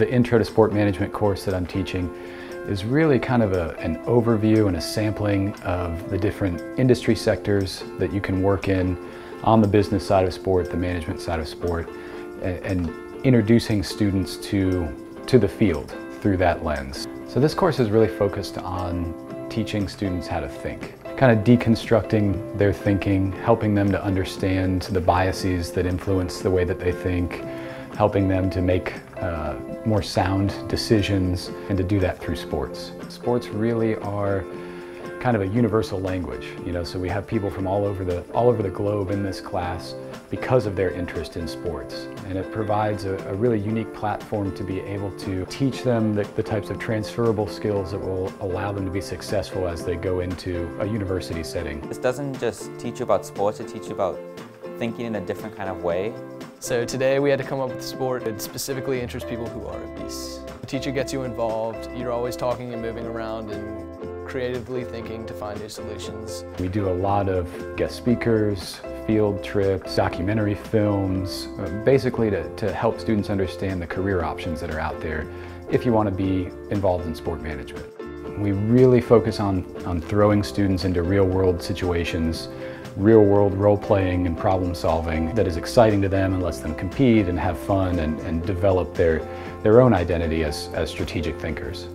The Intro to Sport Management course that I'm teaching is really kind of a, an overview and a sampling of the different industry sectors that you can work in on the business side of sport, the management side of sport, and, and introducing students to, to the field through that lens. So this course is really focused on teaching students how to think, kind of deconstructing their thinking, helping them to understand the biases that influence the way that they think, helping them to make uh, more sound decisions and to do that through sports. Sports really are kind of a universal language, you know, so we have people from all over the, all over the globe in this class because of their interest in sports. And it provides a, a really unique platform to be able to teach them the, the types of transferable skills that will allow them to be successful as they go into a university setting. This doesn't just teach you about sports, it teaches you about thinking in a different kind of way. So today we had to come up with a sport that specifically interests people who are obese. The teacher gets you involved, you're always talking and moving around and creatively thinking to find new solutions. We do a lot of guest speakers, field trips, documentary films, uh, basically to, to help students understand the career options that are out there if you want to be involved in sport management. We really focus on, on throwing students into real world situations, real world role playing and problem solving that is exciting to them and lets them compete and have fun and, and develop their, their own identity as, as strategic thinkers.